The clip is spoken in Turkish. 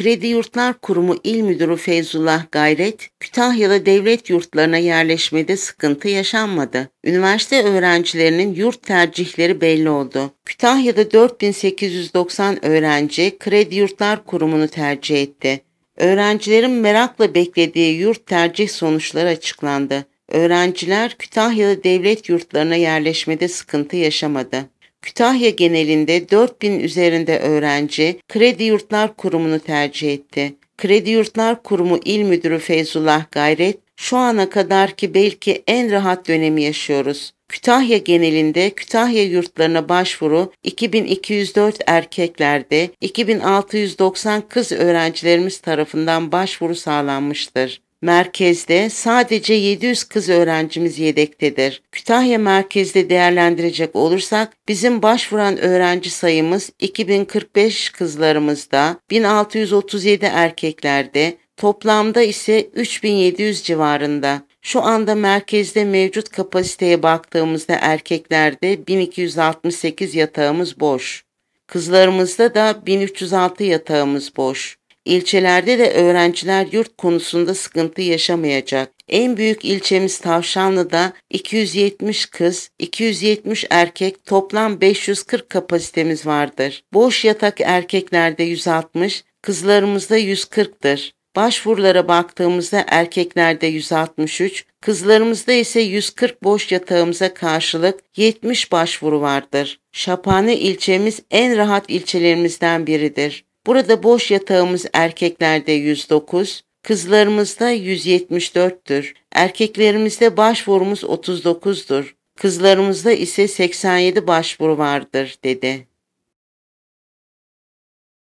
Kredi Yurtlar Kurumu İl Müdürü Feyzullah Gayret, Kütahya'da devlet yurtlarına yerleşmede sıkıntı yaşanmadı. Üniversite öğrencilerinin yurt tercihleri belli oldu. Kütahya'da 4890 öğrenci Kredi Yurtlar Kurumu'nu tercih etti. Öğrencilerin merakla beklediği yurt tercih sonuçları açıklandı. Öğrenciler Kütahya'da devlet yurtlarına yerleşmede sıkıntı yaşamadı. Kütahya genelinde 4000 üzerinde öğrenci Kredi Yurtlar Kurumu'nu tercih etti. Kredi Yurtlar Kurumu İl Müdürü Feyzullah Gayret, şu ana kadar ki belki en rahat dönemi yaşıyoruz. Kütahya genelinde Kütahya yurtlarına başvuru 2204 erkeklerde 2690 kız öğrencilerimiz tarafından başvuru sağlanmıştır. Merkezde sadece 700 kız öğrencimiz yedektedir. Kütahya merkezde değerlendirecek olursak bizim başvuran öğrenci sayımız 2045 kızlarımızda, 1637 erkeklerde, toplamda ise 3700 civarında. Şu anda merkezde mevcut kapasiteye baktığımızda erkeklerde 1268 yatağımız boş. Kızlarımızda da 1306 yatağımız boş. İlçelerde de öğrenciler yurt konusunda sıkıntı yaşamayacak. En büyük ilçemiz Tavşanlı'da 270 kız, 270 erkek toplam 540 kapasitemiz vardır. Boş yatak erkeklerde 160, kızlarımızda 140'tır. Başvurulara baktığımızda erkeklerde 163, kızlarımızda ise 140 boş yatağımıza karşılık 70 başvuru vardır. Şapane ilçemiz en rahat ilçelerimizden biridir. Burada boş yatağımız erkeklerde 109, kızlarımızda 174'tür. Erkeklerimizde başvurumuz 39'dur. Kızlarımızda ise 87 başvuru vardır dedi.